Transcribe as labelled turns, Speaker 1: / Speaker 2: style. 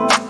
Speaker 1: Bye.